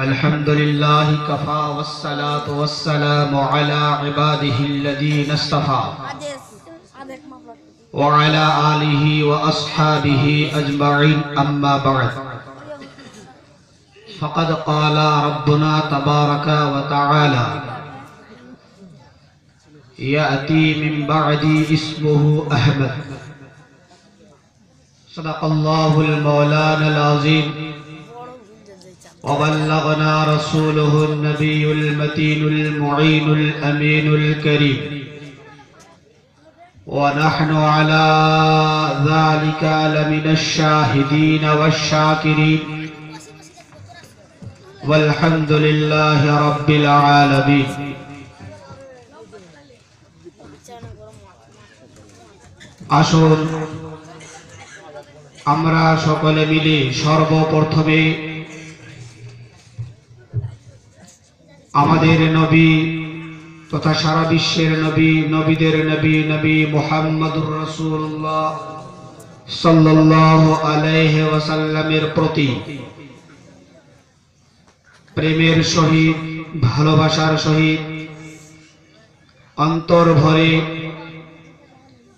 الحمد لله كفى والصلاة والسلام على عباده الذين اصطفى وعلى آله وأصحابه أجمعين أما بعد فقد قال ربنا تبارك وتعالى يأتي من بعدي اسمه أحمد صدق الله المولان العظيم وبلغنا رسوله النبي المتين المعين الأمين الكريم ونحن على ذلك لمن الشاهدين والشاكرين والحمد لله رب العالمين আসুন আমরা সকলে মিলে সর্বপ্রথমে আমাদের নবী তথা সারা বিশ্বের নবী, নবীদের নবী নবী মোহাম্মদুর রসুল্লাহ সাল্লাল্লাহু আলাইহি ওয়াসাল্লামের প্রতি প্রেমের সহিত, ভালোবাসার সহিত অন্তর ভরে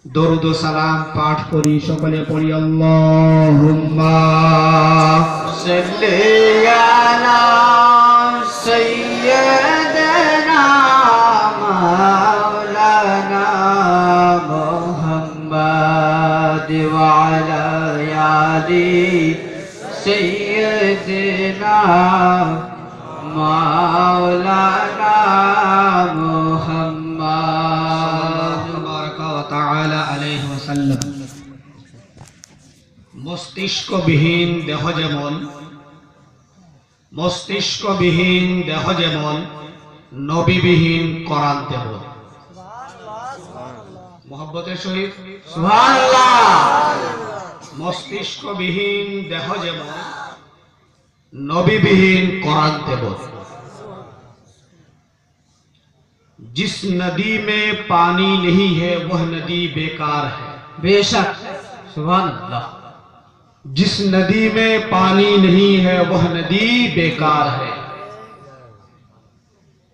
দরুদ সালাম পাঠ করি। সকলে পড়ি, আল্লাহুম্মা আলা আলি সাইয়্যিদিনা মাওলানা মুহাম্মাদ তাবারাকা ওয়া তাআলা আলাইহি ওয়াসাল্লাম মস্তিষ্কবিহীন দেহ যেমন, মস্তিষ্কবিহীন দেহ যেমন, নবীবিহীন কোরআন তেমন। মোহব্বতের সহিত মস্তিষ্কবিহীন দেহ যেমন নবীবিহীন কোরআন তেমন जिस नदी में पानी नहीं है वह नदी बेकार है बेशक सुभान अल्लाह जिस नदी में पानी नहीं है वह नदी बेकार है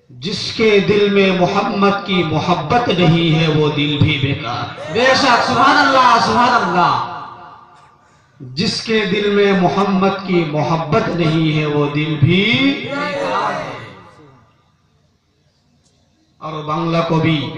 جس کے دل میں محمد کی محبت نہیں ہے، وہ دل بھی بیکار۔ بے شک، سبحان اللہ سبحان اللہ۔ جس کے دل میں محمد کی محبت نہیں ہے، وہ دل بھی بیکار اور بنگلہ کو بھی۔